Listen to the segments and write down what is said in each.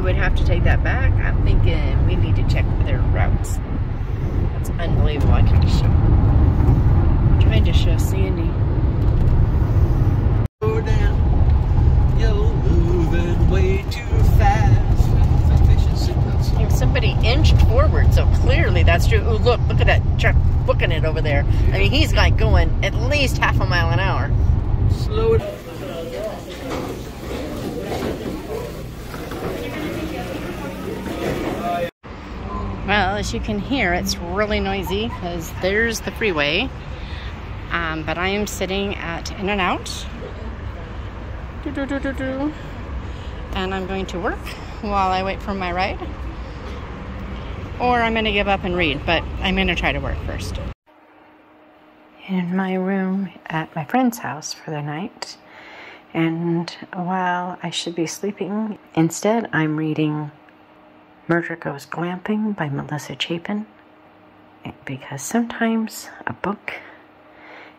I said, and you would have to take that back. I'm thinking we need to check their routes. That's unbelievable. I can show. I'm trying to show Sandy. Go down. You're moving way too fast. I think they should seatbelts. If somebody inched forward, so clearly that's true. Ooh, look, look at that truck booking it over there. I mean, he's like going at least half a mile an hour. Slow it. Well, as you can hear, it's really noisy because there's the freeway. Um, but I am sitting at In-N-Out. And I'm going to work while I wait for my ride. Or I'm going to give up and read, but I'm going to try to work first. In my room at my friend's house for the night. And while I should be sleeping, instead I'm reading Murder Goes Glamping by Malissa Chapin because sometimes a book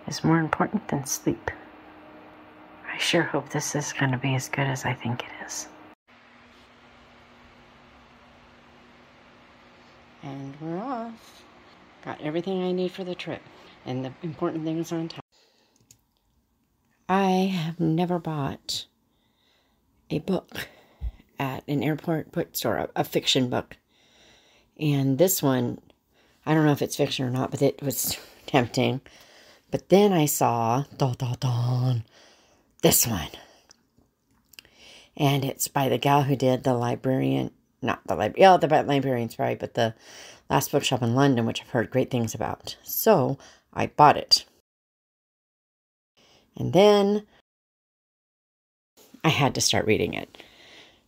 is more important than sleep. I sure hope this is going to be as good as I think it is. And we're off. Got everything I need for the trip and the important things on top. I have never bought a book at an airport bookstore, a, a fiction book. And this one, I don't know if it's fiction or not, but it was tempting. But then I saw da da da this one. And it's by the gal who did the librarian, not the librarian, yeah, the librarian's right, but the last bookshop in London, which I've heard great things about. So I bought it. And then I had to start reading it.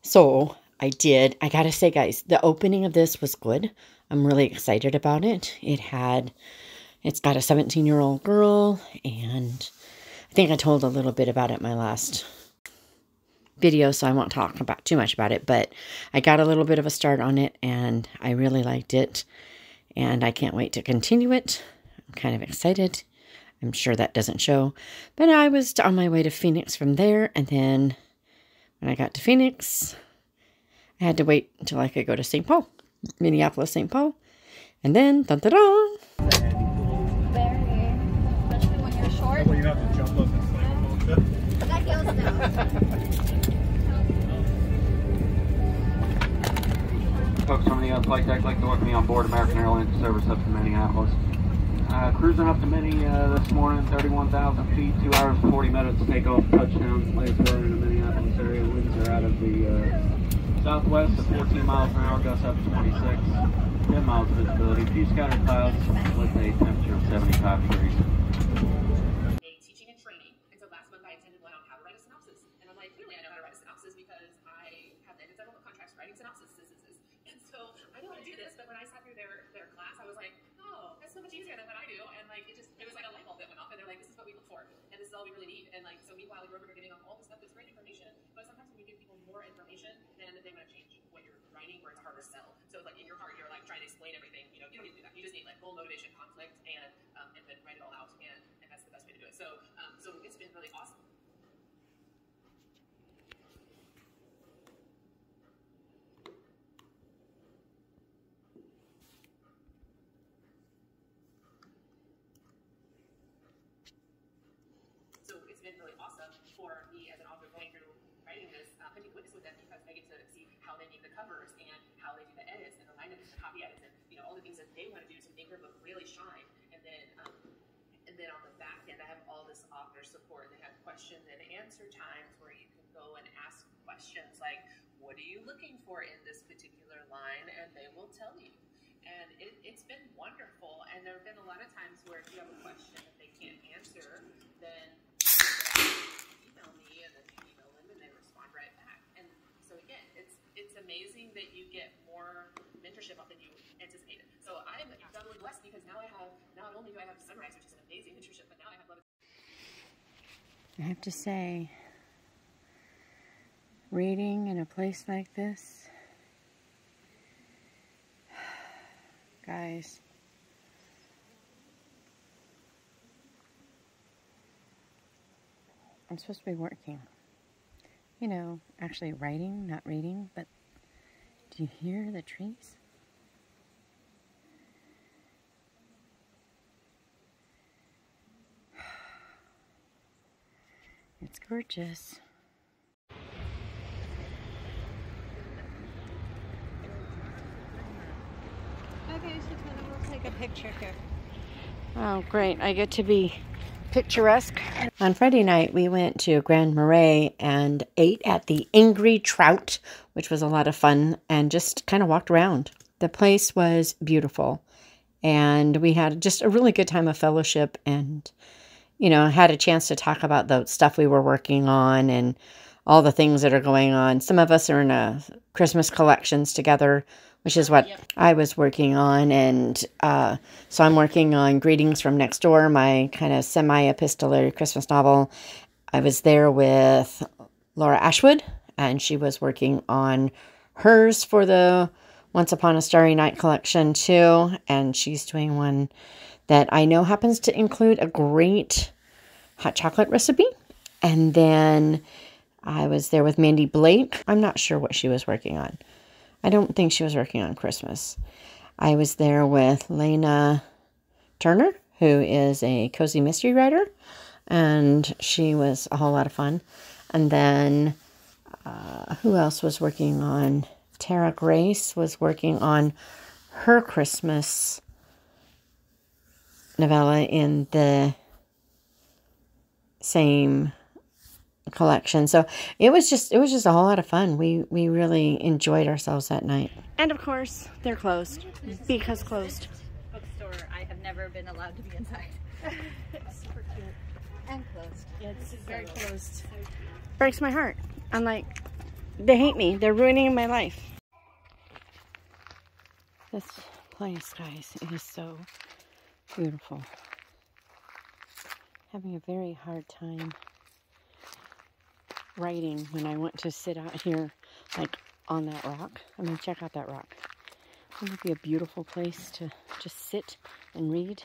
So I did. I gotta say, guys, the opening of this was good. I'm really excited about it. It had, it's got a 17 year old girl, and I think I told a little bit about it in my last video, so I won't talk about too much about it. But I got a little bit of a start on it, and I really liked it, and I can't wait to continue it. I'm kind of excited. I'm sure that doesn't show, but I was on my way to Phoenix from there, and then when I got to Phoenix, I had to wait until I could go to St. Paul, Minneapolis, St. Paul. And then, dun you goes down. Folks the uh, flight deck like to welcome me on board American Airlines service up to Minneapolis. Uh, cruising up to Minnie uh, this morning, 31,000 feet, 2 hours and 40 minutes, takeoff, touchdown. Latest we're in the Minneapolis area. Winds are out of the uh, southwest at 14 miles per hour, gusts up to 26. 10 miles visibility, few scattered clouds with a temperature of 75 degrees. is all we really need. And like, so meanwhile, you're giving them all this stuff that's great information, but sometimes when you give people more information, then they want to change what you're writing where it's harder to sell. So like in your heart, you're like trying to explain everything. You know, you don't need to do that. You just need like full motivation, conflict, and um, and then write it all out, and, and that's the best way to do it. So um, so it's been really awesome for me as an author going through writing this, uh, hunting witness with them because I get to see how they make the covers and how they do the edits and the line edits and the copy edits and you know all the things that they want to do to make their book really shine. And then um, and then on the back end, I have all this author support. They have question and answer times where you can go and ask questions like, "What are you looking for in this particular line?" And they will tell you. And it, it's been wonderful. And there have been a lot of times where if you have a question that they can't answer, then email me and then you email them and they respond right back. And so again, it's it's amazing that you get more mentorship than you anticipated. So I'm doubly blessed because now I have not only do I have Sunrise, which is an amazing mentorship, but now I have Love I have to say, reading in a place like this, guys, I'm supposed to be working. You know, actually writing, not reading, but do you hear the trees? It's gorgeous. Okay, so then we'll take a picture here. Oh, great. I get to be picturesque. On Friday night, we went to Grand Marais and ate at the Angry Trout, which was a lot of fun, and just kind of walked around. The place was beautiful, and we had just a really good time of fellowship and, you know, had a chance to talk about the stuff we were working on and all the things that are going on. Some of us are in a Christmas collections together, which is what I was working on. And uh, so I'm working on Greetings from Next Door, my kind of semi epistolary Christmas novel. I was there with Laura Ashwood, and she was working on hers for the Once Upon a Starry Night collection, too. And she's doing one that I know happens to include a great hot chocolate recipe. And then I was there with Mandy Blake. I'm not sure what she was working on. I don't think she was working on Christmas. I was there with Lena Turner, who is a cozy mystery writer, and she was a whole lot of fun. And then uh, who else was working on? Tara Grace was working on her Christmas novella in the same collection. So it was just it was just a whole lot of fun. We we really enjoyed ourselves that night. And of course, they're closed because closed. Bookstore. I have never been allowed to be inside. Super cute. And closed. Yeah, It's very closed. Breaks my heart. I'm like, they hate me. They're ruining my life. This place, guys, it is so beautiful. Having a very hard time writing when I want to sit out here, like on that rock. I mean, check out that rock. It Wouldn't be a beautiful place to just sit and read?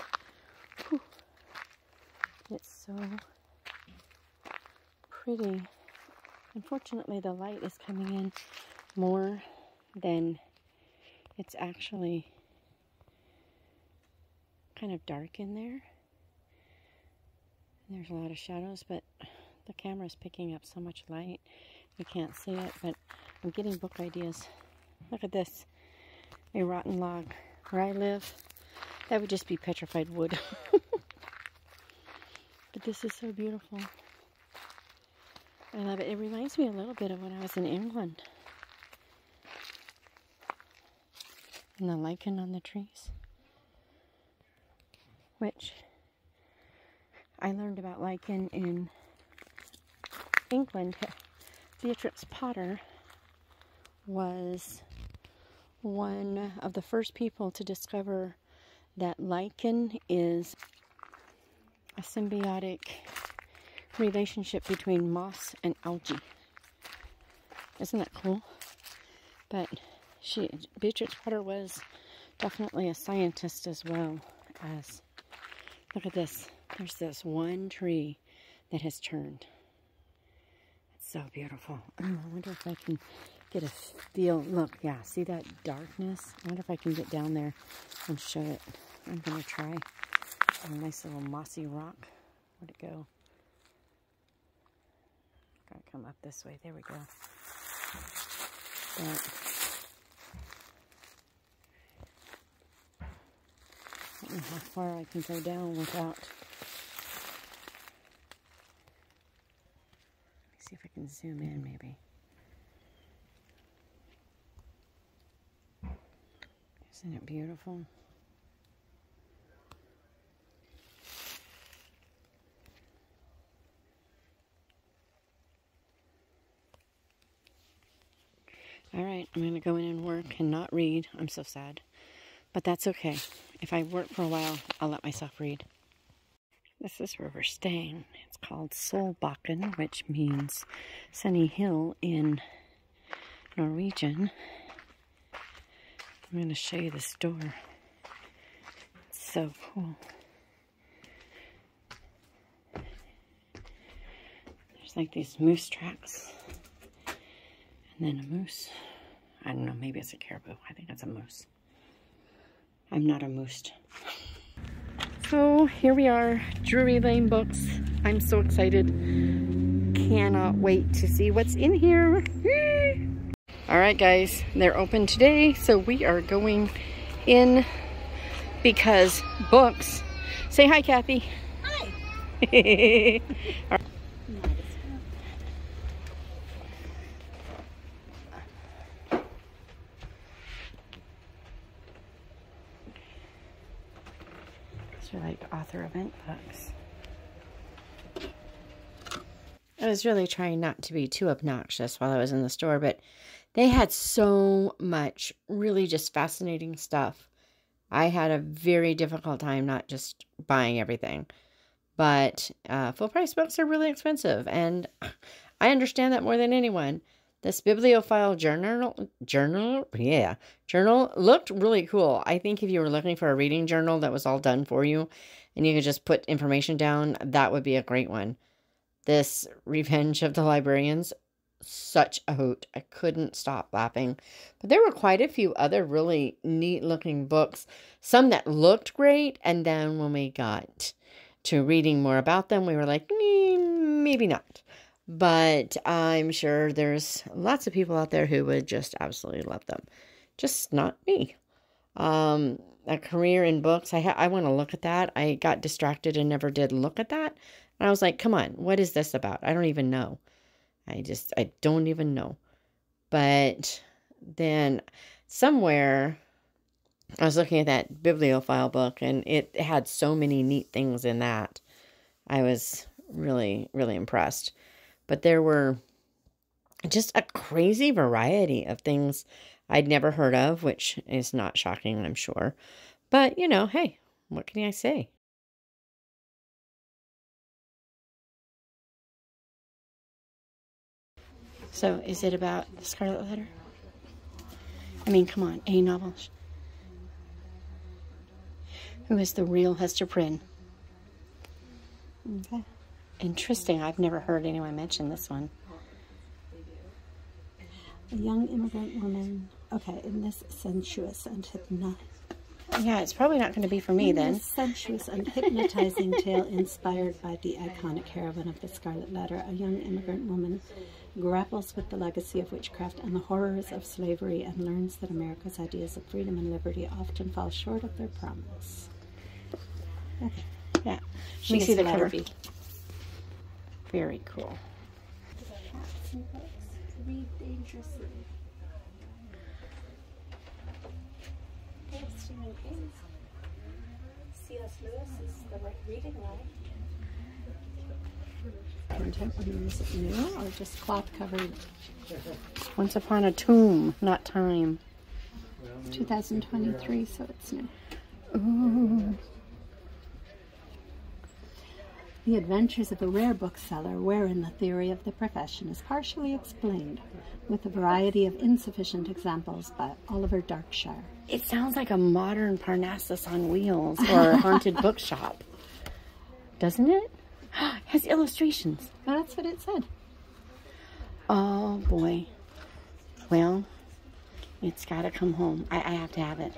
Whew. It's so pretty. Unfortunately, the light is coming in more than it's actually kind of dark in there. There's a lot of shadows, but the camera's picking up so much light you can't see it, but I'm getting book ideas. Look at this. A rotten log. Where I live, that would just be petrified wood. but this is so beautiful. I love it. It reminds me a little bit of when I was in England. And the lichen on the trees. Which I learned about lichen in England. Beatrix Potter was one of the first people to discover that lichen is a symbiotic relationship between moss and algae. Isn't that cool? But she, Beatrix Potter was definitely a scientist as well as, look at this. There's this one tree that has turned. So beautiful. I wonder if I can get a feel. Look, yeah, see that darkness? I wonder if I can get down there and show it. I'm going to try. A nice little mossy rock. Where'd it go? gotta come up this way. There we go. But, I don't know how far I can go down without. Let me see if I can zoom in, maybe. Isn't it beautiful? All right, I'm going to go in and work and not read. I'm so sad. But that's okay. If I work for a while, I'll let myself read. This is where we're staying. It's called Solbakken, which means sunny hill in Norwegian. I'm going to show you this door. It's so cool. There's like these moose tracks. And then a moose. I don't know, maybe it's a caribou. I think it's a moose. I'm not a moose. So here we are, Drury Lane Books. I'm so excited. Cannot wait to see what's in here. All right, guys, they're open today, so we are going in because books. Say hi, Kathy. Hi. These are like author event books. I was really trying not to be too obnoxious while I was in the store, but they had so much really just fascinating stuff. I had a very difficult time not just buying everything. But uh, full price books are really expensive, and I understand that more than anyone. This bibliophile journal, journal, yeah, journal looked really cool. I think if you were looking for a reading journal that was all done for you, and you could just put information down, that would be a great one. This Revenge of the Librarians, such a hoot. I couldn't stop laughing. But there were quite a few other really neat looking books, some that looked great, and then when we got to reading more about them, we were like, "Mm, maybe not. But I'm sure there's lots of people out there who would just absolutely love them. Just not me. Um, a career in books. I I want to look at that. I got distracted and never did look at that. And I was like, come on, what is this about? I don't even know. I just, I don't even know. But then somewhere I was looking at that bibliophile book and it had so many neat things in that. I was really, really impressed. But there were just a crazy variety of things I'd never heard of, which is not shocking, I'm sure. But, you know, hey, what can I say? So, is it about the Scarlet Letter? I mean, come on, a novel. Who is the real Hester Prynne? Okay. Interesting. I've never heard anyone mention this one. A young immigrant woman. Okay, in this sensuous and hypnotizing. Yeah, it's probably not going to be for me In then. this sensuous and hypnotizing tale inspired by the iconic heroine of the Scarlet Letter, a young immigrant woman grapples with the legacy of witchcraft and the horrors of slavery and learns that America's ideas of freedom and liberty often fall short of their promise. Okay. Yeah. Let She me see the the cover. Letter B. Very cool. Read dangerously. Stephen King. C.S. Lewis is the right reading life. Content is it new or just cloth covered? Once Upon a Tome, not time. 2023, so it's new. Ooh. The Adventures of a Rare Bookseller, wherein the theory of the profession is partially explained, with a variety of insufficient examples by Oliver Darkshire. It sounds like a modern Parnassus on wheels or a haunted bookshop. Doesn't it? It has illustrations. Well, that's what it said. Oh boy. Well, it's got to come home. I, I have to have it.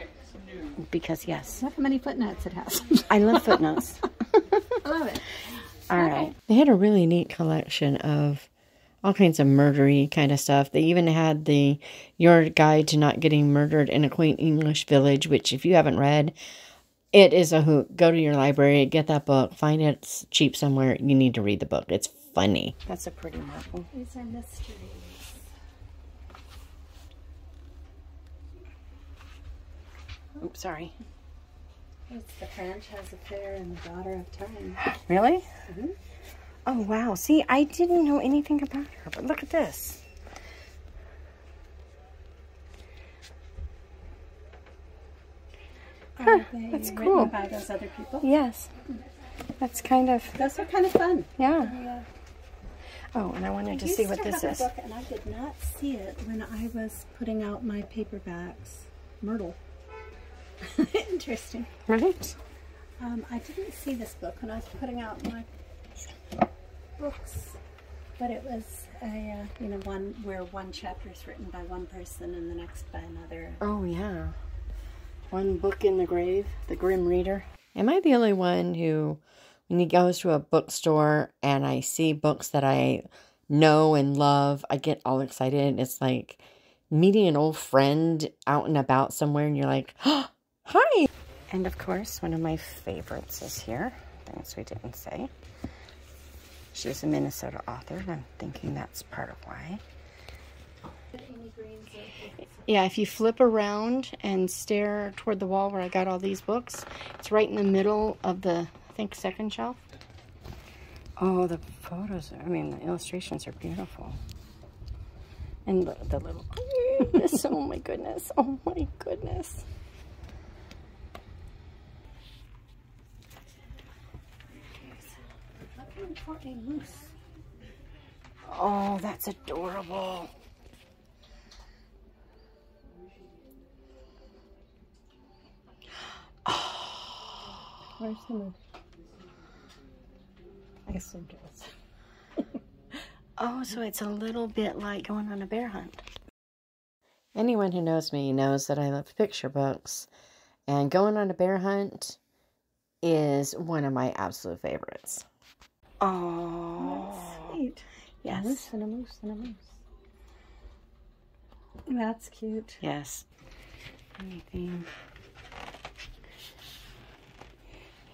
Because, yes, Look how many footnotes it has. I love footnotes. I love it. All right. They had a really neat collection of all kinds of murdery kind of stuff. They even had the Your Guide to Not Getting Murdered in a Quaint English Village, which if you haven't read, it is a hoot. Go to your library, get that book, find it it's cheap somewhere. You need to read the book. It's funny. That's a pretty marble. These are mysteries. Oops, sorry. It's the franchise affair and the daughter of time. Really? Mhm. Oh, wow. See, I didn't know anything about her, but look at this. Are they that's written cool. by those other people? Yes. That's kind of, Those are kind of fun. yeah. Yeah. Oh, and I wanted to see what to this have is. a book, and I did not see it when I was putting out my paperbacks. Myrtle. Interesting. Right? Um, I didn't see this book when I was putting out my books, but it was a uh, you know one where one chapter is written by one person and the next by another. Oh, yeah. One book in the grave, The Grim Reader. Am I the only one who, when he goes to a bookstore and I see books that I know and love, I get all excited? It's like meeting an old friend out and about somewhere, and you're like, oh, hi. And of course, one of my favorites is here. Things we didn't say. She's a Minnesota author, and I'm thinking that's part of why. Yeah, if you flip around and stare toward the wall where I got all these books, it's right in the middle of the, I think, second shelf. Oh, the photos, I mean, the illustrations are beautiful. And the, the little, oh my goodness, oh my goodness. Looking for a moose. Oh, that's adorable. Where's the moose? I assumed it was. Oh, so it's a little bit like going on a bear hunt. Anyone who knows me knows that I love picture books, and going on a bear hunt is one of my absolute favorites. Oh, Sweet. A yes, moose and a moose and a moose. That's cute. yes. Anything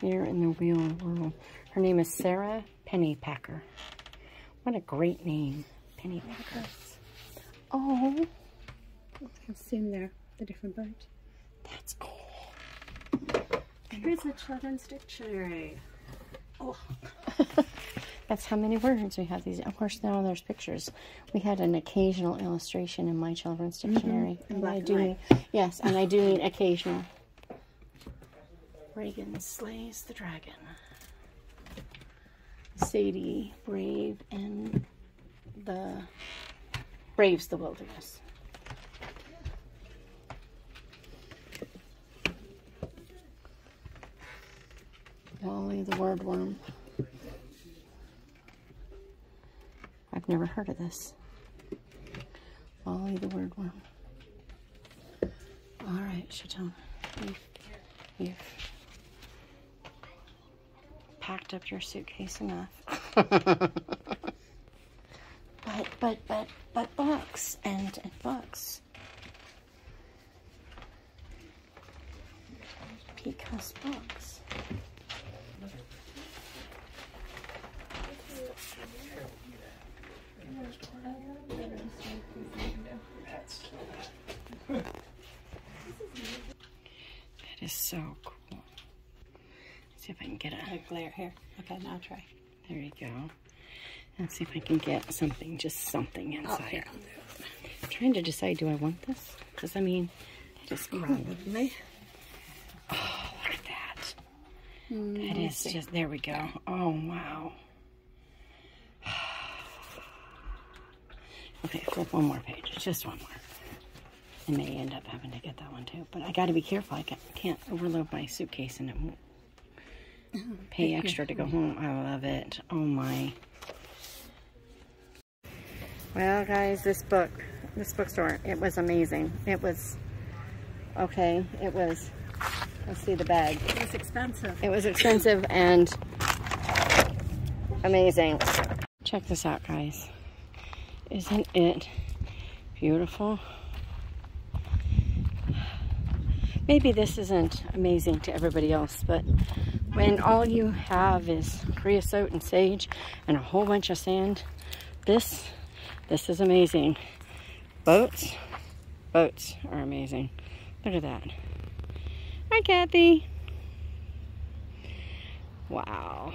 here in the real world? Her name is Sarah Pennypacker. What a great name, Pennypacker. Oh, I've seen there the different birds. that's cool. Here's a children's dictionary. That's how many words we have these. Of course, now there's pictures. We had an occasional illustration in my children's mm-hmm. dictionary. In And I do need, yes, and I do need occasional. Reagan slays the dragon. Sadie, brave, and the braves the wilderness. Wally the word worm. I've never heard of this. Wally the word worm. All right, Chautona. You've, you've packed up your suitcase enough. but, but, but, but books and, and books. Because books. That is so cool. see if I can get a. A glare here. Okay, now I'll try. There you go. Let's see if I can get something, just something oh, inside. here. I'm trying to decide, do I want this? Because I mean, it is cool. Probably. Oh, look at that. Hmm, that is just, there we go. Oh, wow. Okay, flip one more page. Just one more. I may end up having to get that one too. But I got to be careful. I can't overload my suitcase and it won't oh, pay extra to go home. I love it. Oh my. Well, guys, this book, this bookstore, it was amazing. It was, okay, it was, let's see the bag. It was expensive. It was expensive and amazing. Check this out, guys. Isn't it beautiful? Maybe this isn't amazing to everybody else, but when all you have is creosote and sage and a whole bunch of sand, this, this is amazing. Boats, boats are amazing. Look at that. Hi, Kathy. Wow.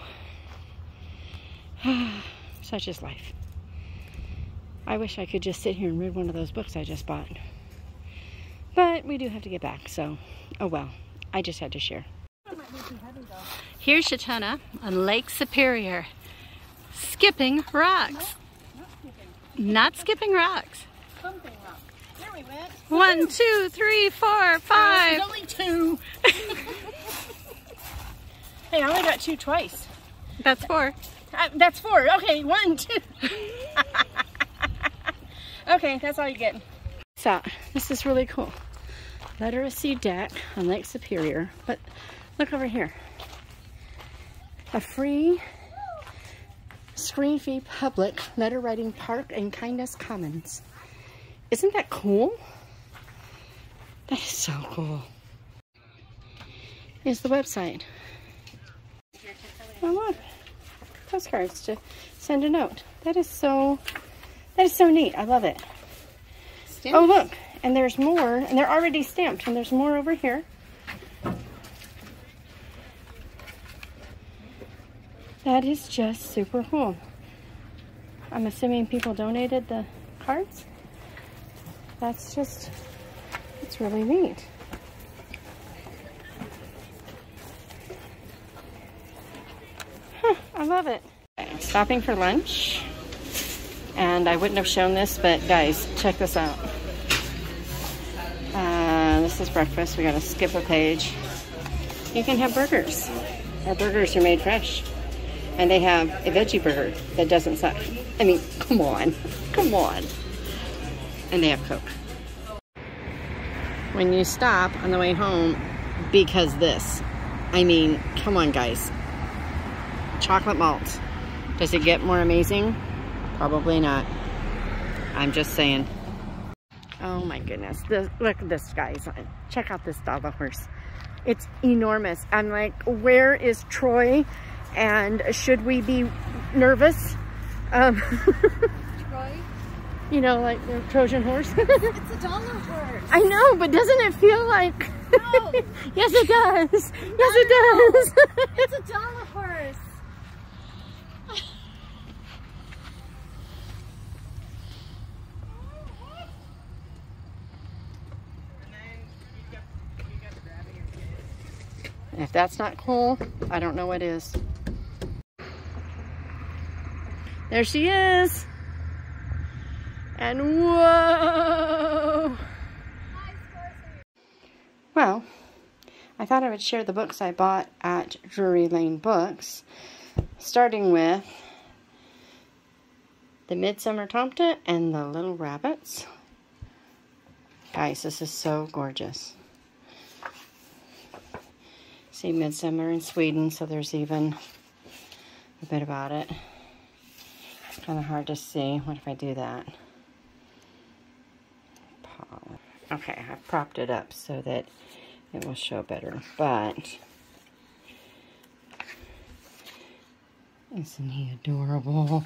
Such is life. I wish I could just sit here and read one of those books I just bought. But we do have to get back, so oh well. I just had to share. Here's Chautona on Lake Superior. Skipping rocks. Not skipping rocks. Something wrong. There we went. One, two, three, four, five. There's only two. hey, I only got two twice. That's four. Uh, that's four. Okay, one, two. okay, that's all you get. So, this is really cool. Literacy deck on Lake Superior. But look over here. A free, screen fee public letter writing park and kindness commons. Isn't that cool? That is so cool. Here's the website. Oh look, postcards to send a note. That is so, that is so neat. I love it. Oh look, and there's more, and they're already stamped, and there's more over here. That is just super cool. I'm assuming people donated the cards. That's just, it's really neat. Huh, I love it. Stopping for lunch. And I wouldn't have shown this, but guys, check this out. Uh, this is breakfast. We gotta skip a page. You can have burgers. Our burgers are made fresh. And they have a veggie burger that doesn't suck. I mean, come on. Come on. And they have Coke. When you stop on the way home, because this. I mean, come on, guys. Chocolate malt. Does it get more amazing? Probably not. I'm just saying. Oh my goodness. This, look at this, guys. Check out this Dala horse. It's enormous. I'm like, where is Troy? And should we be nervous? Um, Troy? you know, like the Trojan horse. It's a Dala horse. I know, but doesn't it feel like... No. yes, it does. Yes, it does. It's a Dala horse. If that's not cool, I don't know what is. There she is. And whoa. Well, I thought I would share the books I bought at Drury Lane Books, starting with The Midsummer Tomte and the Little Rabbits. Guys, this is so gorgeous see Midsummer in Sweden, so there's even a bit about it. It's kind of hard to see. What if I do that? Okay, I've propped it up so that it will show better, but isn't he adorable?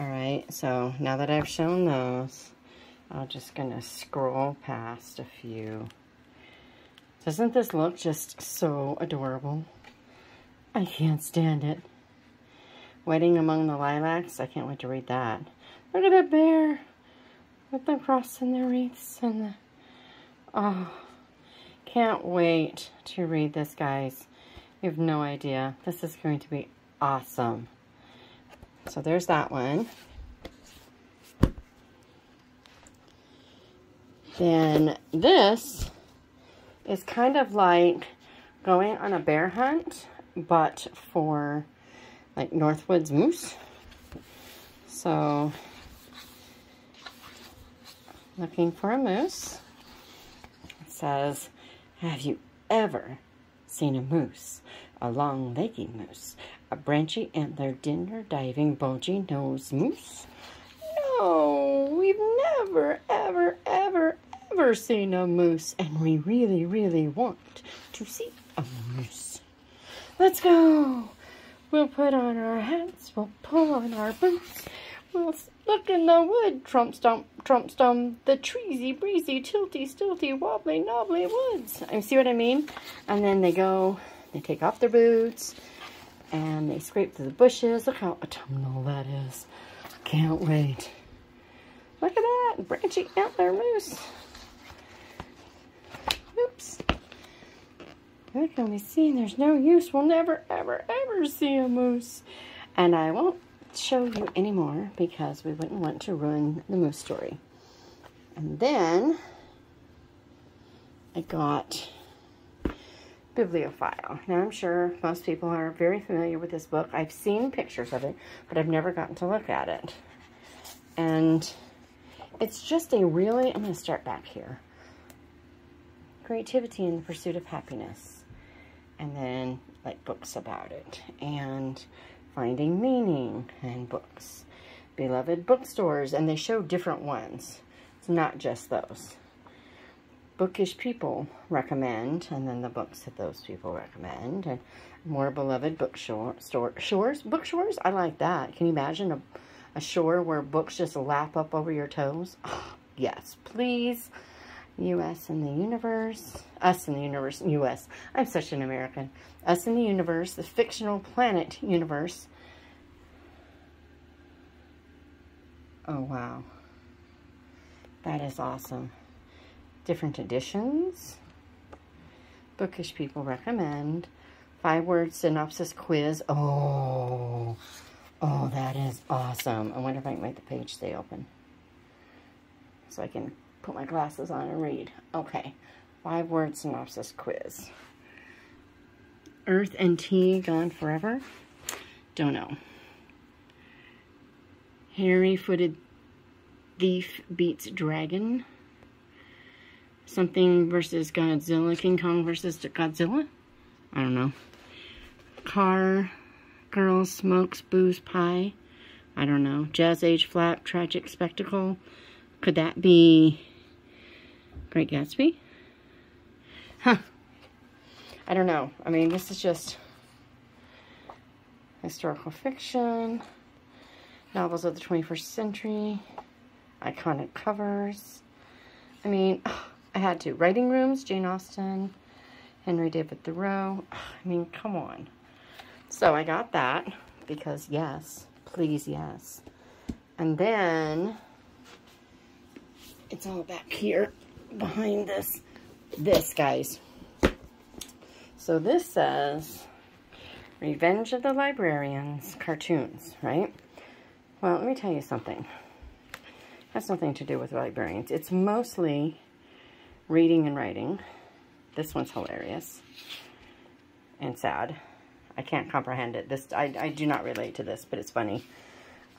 Alright, so now that I've shown those, I'm just going to scroll past a few. Doesn't this look just so adorable? I can't stand it. Wedding Among the Lilacs. I can't wait to read that. Look at that bear with the cross and the wreaths and the... Oh, can't wait to read this, guys. You have no idea. This is going to be awesome. So there's that one. Then this is kind of like going on a bear hunt, but for like Northwoods moose. So, looking for a moose. It says, have you ever seen a moose, a long leggy moose, a branchy antlered dinner diving bulgy nose moose? No, we've never, ever, ever, ever seen a moose, and we really, really want to see a moose. Let's go. We'll put on our hats, we'll pull on our boots, we'll look in the wood, trump stump, trump stump, the treesy, breezy, tilty, stilty, wobbly, knobbly woods. You see what I mean? And then they go, they take off their boots, and they scrape through the bushes. Look how autumnal that is. Can't wait. Look at that, branchy antler moose. Oops. Going to be seeing there's no use. We'll never, ever, ever see a moose. And I won't show you anymore because we wouldn't want to ruin the moose story. And then I got Bibliophile. Now I'm sure most people are very familiar with this book. I've seen pictures of it, but I've never gotten to look at it. And it's just a really, I'm going to start back here. Creativity in the pursuit of happiness. And then like books about it. And finding meaning in books. Beloved bookstores. And they show different ones. It's not just those. Bookish people recommend, and then the books that those people recommend, and more beloved shores, bookshores. I like that. Can you imagine a, a shore where books just lap up over your toes? yes, please. U.S. in the universe, us in the universe, U.S. I'm such an American. Us in the universe, the fictional planet universe. Oh wow, that is awesome different editions. Bookish people recommend. Five word synopsis quiz. Oh, oh, that is awesome. I wonder if I can make the page stay open so I can put my glasses on and read. Okay, five word synopsis quiz. Earth and tea gone forever? Don't know. Hairy footed thief beats dragon something versus Godzilla, King Kong versus Godzilla. I don't know. Car, girls, smokes, booze, pie. I don't know. Jazz age flap, tragic spectacle. Could that be Great Gatsby? Huh. I don't know. I mean, this is just historical fiction, novels of the 21st century, iconic covers. I mean, I had to. Writing Rooms, Jane Austen, Henry David Thoreau. I mean, come on. So I got that because yes, please yes. And then it's all back here behind this, this guys. So this says Revenge of the Librarians cartoons, right? Well, let me tell you something. Has nothing to do with librarians. It's mostly reading and writing. This one's hilarious and sad. I can't comprehend it. This I, I do not relate to this, but it's funny.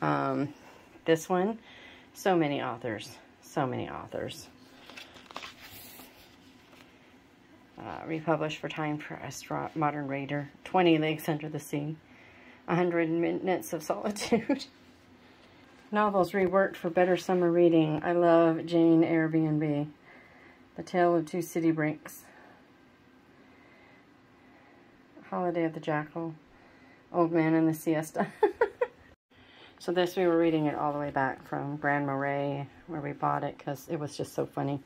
Um, this one, so many authors. So many authors. Uh, republished for Time Press, Modern Raider, 20 Leagues Under the Sea, 100 Minutes of Solitude. Novels reworked for better summer reading. I love Jane Airbnb. The Tale of Two City Breaks. Holiday of the Jackal. Old Man and the Siesta. so this, we were reading it all the way back from Grand Marais, where we bought it, because it was just so funny.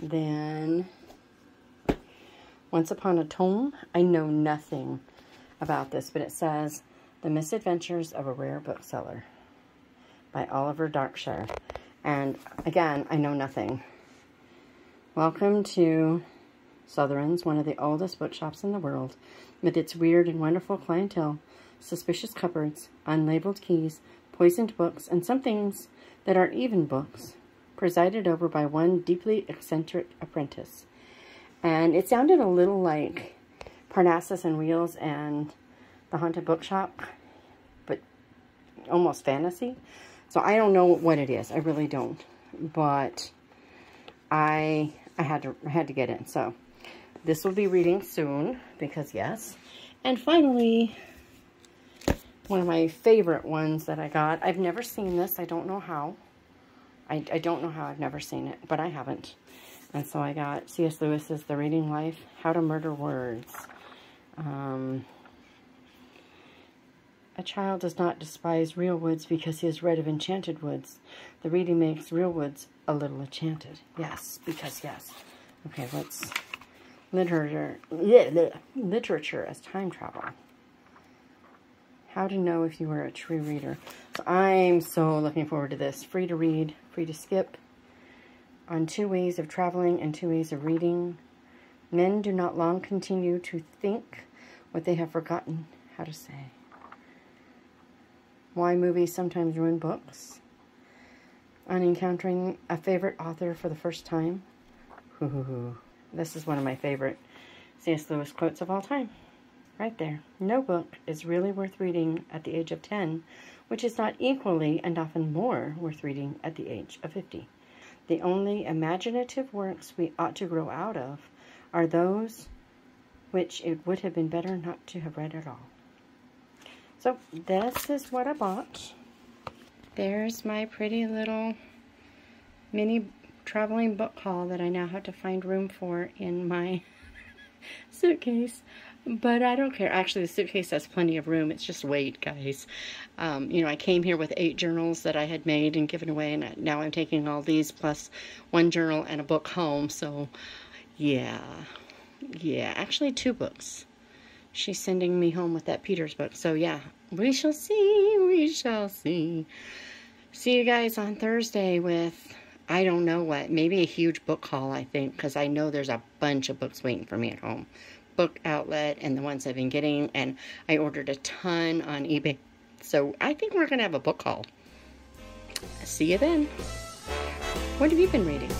Then, Once Upon a Tome. I know nothing about this, but it says, The Misadventures of a Rare Bookseller by Oliver Darkshire. And again, I know nothing. Welcome to Sotheran's, one of the oldest bookshops in the world, with its weird and wonderful clientele, suspicious cupboards, unlabeled keys, poisoned books, and some things that aren't even books, presided over by one deeply eccentric apprentice. And it sounded a little like Parnassus on Wheels and the Haunted Bookshop, but almost fantasy. So I don't know what it is. I really don't. But I I had to I had to get in. So this will be reading soon because yes. And finally, one of my favorite ones that I got. I've never seen this. I don't know how. I, I don't know how I've never seen it, but I haven't. And so I got C.S. Lewis's The Reading Life, How to Murder Words. Um, a child does not despise real woods because he has read of enchanted woods. The reading makes real woods a little enchanted. Yes, because yes. Okay, let's literature literature as time travel. How to know if you are a true reader. So I'm so looking forward to this. Free to read, free to skip. On two ways of traveling and two ways of reading. Men do not long continue to think what they have forgotten how to say. Why movies sometimes ruin books. On encountering a favorite author for the first time. This is one of my favorite C.S. Lewis quotes of all time. Right there. No book is really worth reading at the age of 10, which is not equally and often more worth reading at the age of 50. The only imaginative works we ought to grow out of are those which it would have been better not to have read at all. So this is what I bought. There's my pretty little mini traveling book haul that I now have to find room for in my suitcase. But I don't care. Actually, the suitcase has plenty of room. It's just weight, guys. Um, you know, I came here with eight journals that I had made and given away, and now I'm taking all these plus one journal and a book home. So, yeah. Yeah, actually two books she's sending me home with that Peters book. So yeah, we shall see, we shall see. See you guys on Thursday with, I don't know what, maybe a huge book haul, I think, because I know there's a bunch of books waiting for me at home. Book outlet and the ones I've been getting, and I ordered a ton on eBay. So I think we're going to have a book haul. See you then. What have you been reading?